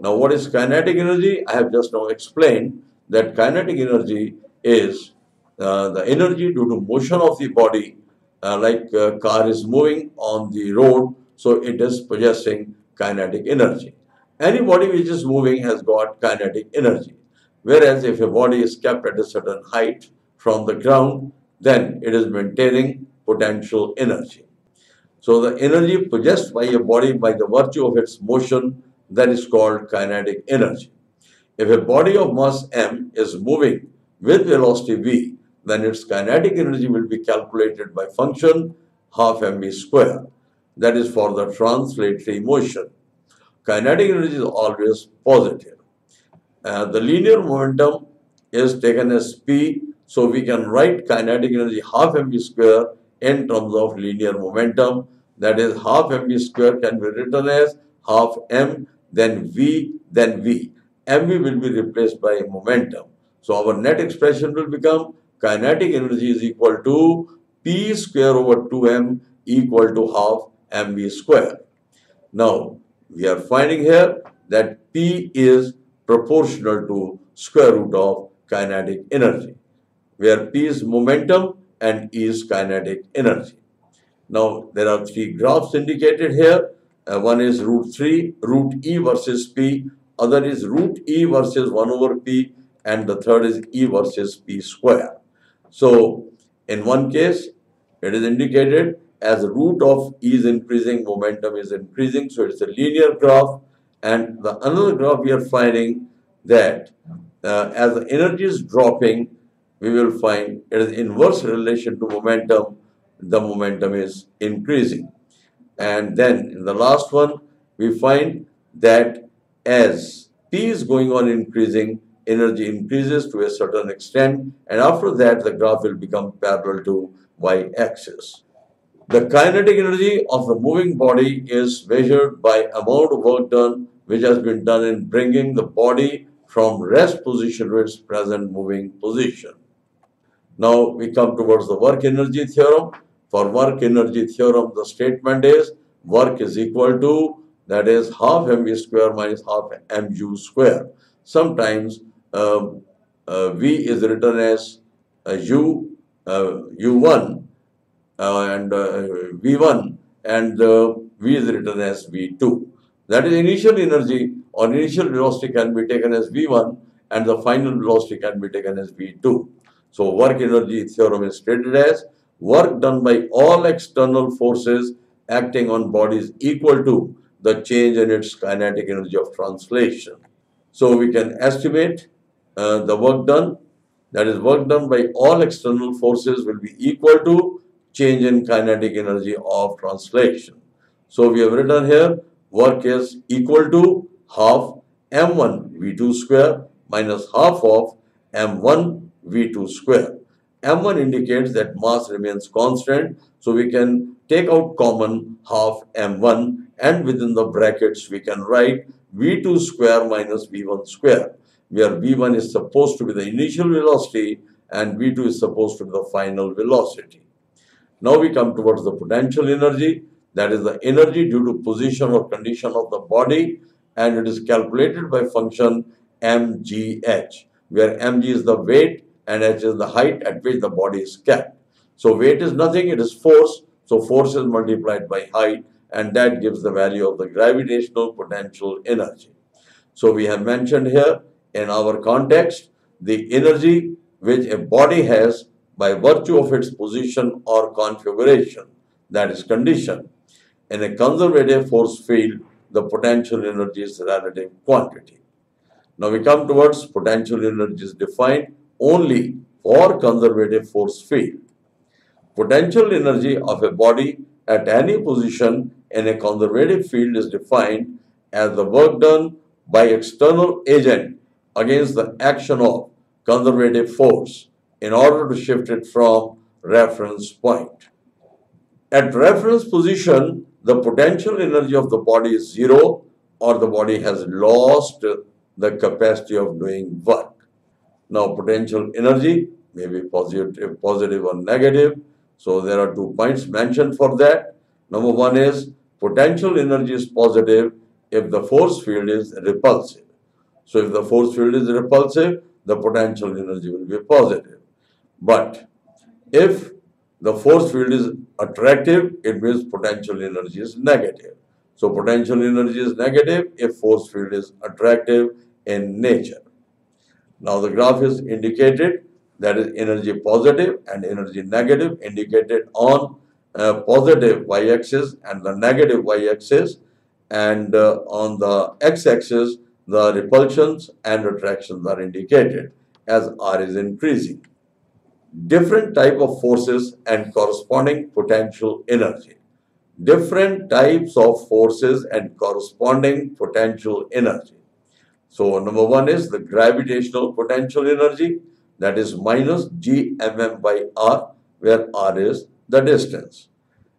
Now, what is kinetic energy? I have just now explained that kinetic energy is uh, the energy due to motion of the body, uh, like a car is moving on the road, so it is possessing kinetic energy. Any body which is moving has got kinetic energy. Whereas if a body is kept at a certain height from the ground, then it is maintaining potential energy. So the energy possessed by a body by the virtue of its motion that is called kinetic energy. If a body of mass m is moving with velocity v, then its kinetic energy will be calculated by function half mv square. That is for the translatory motion. Kinetic energy is always positive. Uh, the linear momentum is taken as p, so we can write kinetic energy half mv square in terms of linear momentum. That is half mv square can be written as half m then V, then V. mv will be replaced by momentum. So our net expression will become kinetic energy is equal to P square over 2m equal to half mv square. Now we are finding here that P is proportional to square root of kinetic energy where P is momentum and E is kinetic energy. Now there are three graphs indicated here uh, one is root 3, root E versus P, other is root E versus 1 over P, and the third is E versus P square. So, in one case, it is indicated as root of E is increasing, momentum is increasing, so it's a linear graph. And the another graph we are finding that uh, as the energy is dropping, we will find it is inverse relation to momentum, the momentum is increasing. And then in the last one, we find that as P is going on increasing, energy increases to a certain extent, and after that, the graph will become parallel to y-axis. The kinetic energy of the moving body is measured by amount of work done which has been done in bringing the body from rest position to its present moving position. Now we come towards the work energy theorem. For work energy theorem, the statement is work is equal to that is half mv square minus half mu square. Sometimes uh, uh, v is written as uh, u u1 uh, and uh, v1 and uh, v is written as v2. That is initial energy or initial velocity can be taken as v1 and the final velocity can be taken as v2. So work energy theorem is stated as work done by all external forces acting on bodies equal to the change in its kinetic energy of translation. So we can estimate uh, the work done, that is work done by all external forces will be equal to change in kinetic energy of translation. So we have written here work is equal to half m1 v2 square minus half of m1 v2 square. M1 indicates that mass remains constant so we can take out common half m1 and within the brackets we can write v2 square minus v1 square where v1 is supposed to be the initial velocity and v2 is supposed to be the final velocity. Now we come towards the potential energy that is the energy due to position or condition of the body and it is calculated by function mgh where mg is the weight and h is the height at which the body is kept. So weight is nothing, it is force so force is multiplied by height and that gives the value of the gravitational potential energy. So we have mentioned here in our context the energy which a body has by virtue of its position or configuration, that is condition. In a conservative force field, the potential energy is a relative quantity. Now we come towards potential energy is defined only for conservative force field. Potential energy of a body at any position in a conservative field is defined as the work done by external agent against the action of conservative force in order to shift it from reference point. At reference position, the potential energy of the body is zero or the body has lost the capacity of doing work. Now, potential energy may be positive, positive or negative so there are two points mentioned for that. Number one is potential energy is positive if the force field is repulsive. So if the force field is repulsive, the potential energy will be positive. But if the force field is attractive, it means potential energy is negative. So potential energy is negative if force field is attractive in nature. Now the graph is indicated that is energy positive and energy negative indicated on uh, positive y-axis and the negative y-axis and uh, on the x-axis the repulsions and attractions are indicated as r is increasing. Different type of forces and corresponding potential energy. Different types of forces and corresponding potential energy so number one is the gravitational potential energy that is minus g mm by r where r is the distance.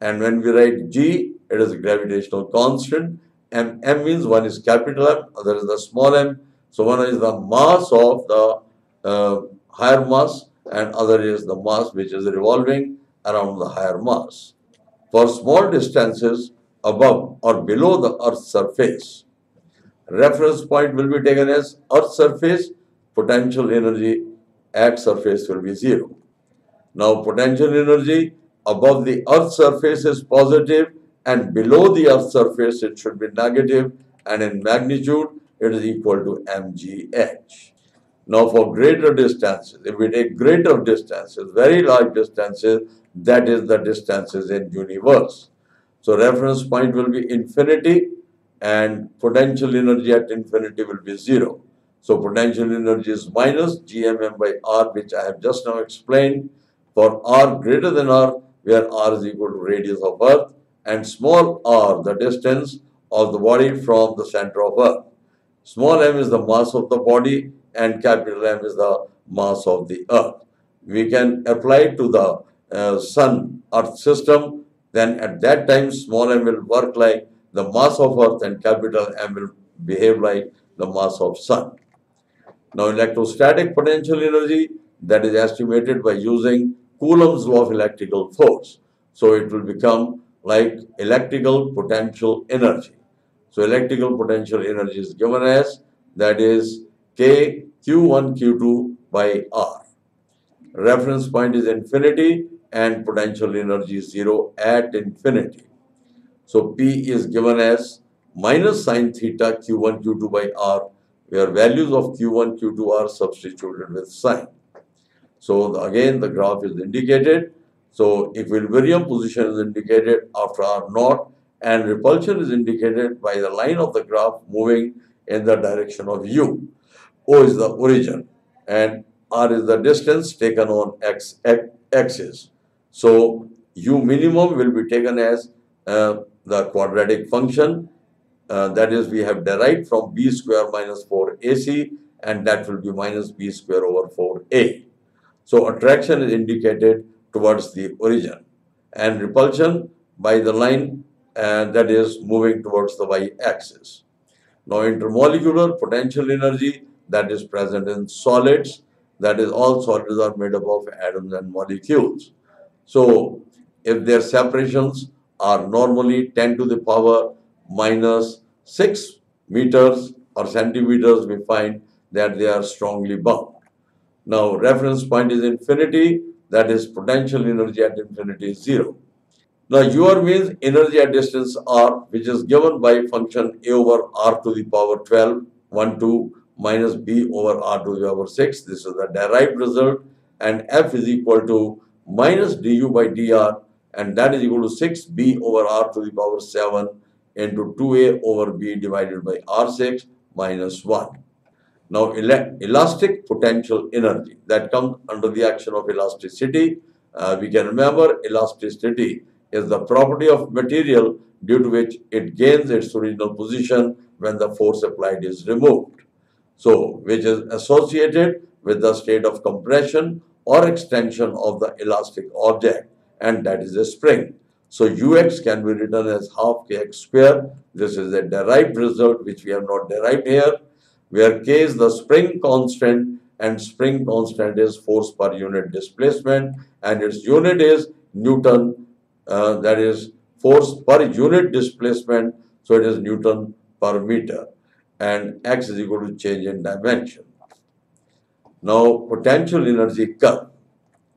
And when we write g it is a gravitational constant. And m means one is capital M other is the small m. So one is the mass of the uh, higher mass and other is the mass which is revolving around the higher mass. For small distances above or below the earth's surface, reference point will be taken as earth surface, potential energy at surface will be zero. Now potential energy above the earth surface is positive and below the earth surface it should be negative and in magnitude it is equal to mgh. Now for greater distances, if we take greater distances, very large distances, that is the distances in universe. So reference point will be infinity and potential energy at infinity will be zero. So potential energy is minus gmm by r which I have just now explained. For r greater than r where r is equal to radius of earth and small r the distance of the body from the center of earth. Small m is the mass of the body and capital M is the mass of the earth. We can apply to the uh, sun earth system then at that time small m will work like the mass of earth and capital M will behave like the mass of sun. Now electrostatic potential energy that is estimated by using Coulomb's law of electrical force. So it will become like electrical potential energy. So electrical potential energy is given as that is K Q1 Q2 by R. Reference point is infinity and potential energy is 0 at infinity. So P is given as minus sine theta Q1 Q2 by R where values of Q1 Q2 are substituted with sign. So the, again the graph is indicated. So equilibrium position is indicated after R naught and repulsion is indicated by the line of the graph moving in the direction of U. O is the origin and R is the distance taken on x, x axis. So U minimum will be taken as uh, the quadratic function uh, that is we have derived from b square minus 4ac and that will be minus b square over 4a. So attraction is indicated towards the origin and repulsion by the line uh, that is moving towards the y-axis. Now intermolecular potential energy that is present in solids. That is, all solids are made up of atoms and molecules. So, if their separations are normally 10 to the power minus 6 meters or centimeters, we find that they are strongly bound. Now, reference point is infinity, that is potential energy at infinity is 0. Now, UR means energy at distance r, which is given by function a over r to the power 12, 1, 2, minus b over r to the power 6. This is the derived result and f is equal to minus du by dr and that is equal to 6b over r to the power 7 into 2a over b divided by r6 minus 1. Now elastic potential energy that comes under the action of elasticity. Uh, we can remember elasticity is the property of material due to which it gains its original position when the force applied is removed. So, which is associated with the state of compression or extension of the elastic object and that is a spring. So, ux can be written as half kx square. This is a derived result which we have not derived here where k is the spring constant and spring constant is force per unit displacement and its unit is Newton uh, that is force per unit displacement so it is Newton per meter and x is equal to change in dimension. Now potential energy curve.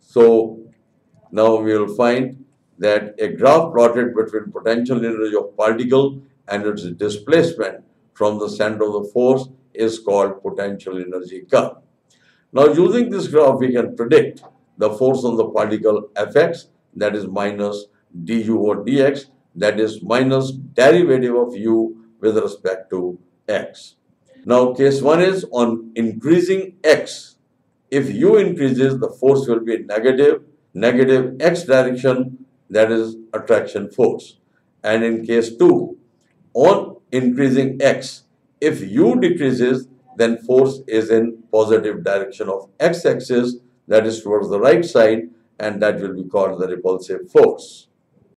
So now we will find that a graph plotted between potential energy of particle and its displacement from the center of the force is called potential energy curve. Now using this graph we can predict the force on the particle Fx that is minus du or dx that is minus derivative of u with respect to x. Now case 1 is on increasing x. If u increases the force will be negative, negative x direction that is attraction force. And in case 2 on increasing x if u decreases then force is in positive direction of x-axis that is towards the right side and that will be called the repulsive force.